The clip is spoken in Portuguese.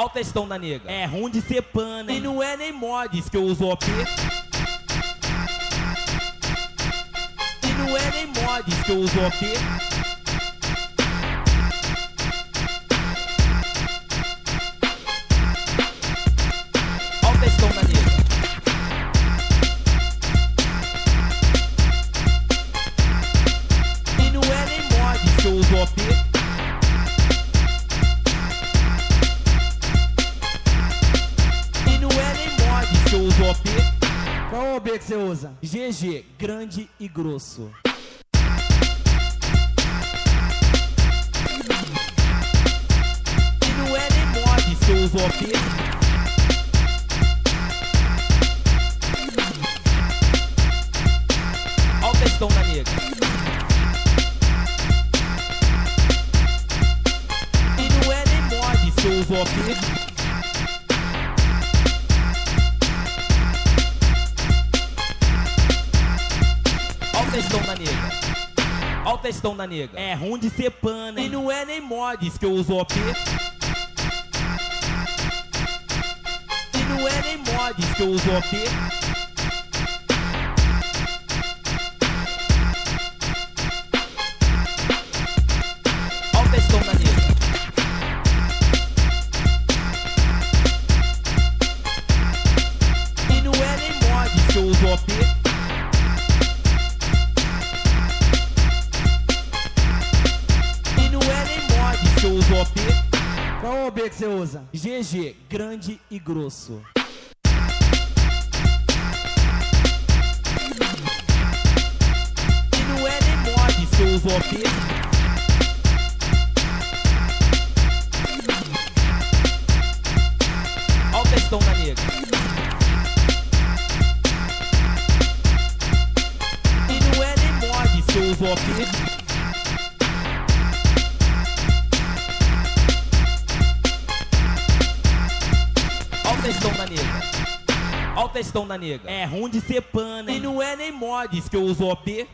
Ó o textão da nega. É ruim de ser pana. E não é nem mods que eu uso OP. E não é nem mods que eu uso OP. Ó o textão da nega. E não é nem mods que eu uso OP. OP. Qual OB que você usa? GG, grande e grosso. E não é nem que eu uso OP. Ó o textão da nega. E não é nem mods que eu textão da nega. Ó o textão da nega. É ruim de ser pana. E não é nem mods que eu uso OP. E não é nem mods que eu uso OP. Qual OB que você usa? GG, grande e grosso. E não é nem mods que eu uso OP. Ó o textão da nega. E não é nem mods que eu uso OP. textão da nega. Ó o textão da nega. É ruim de ser pana. E não é nem mods que eu uso OP.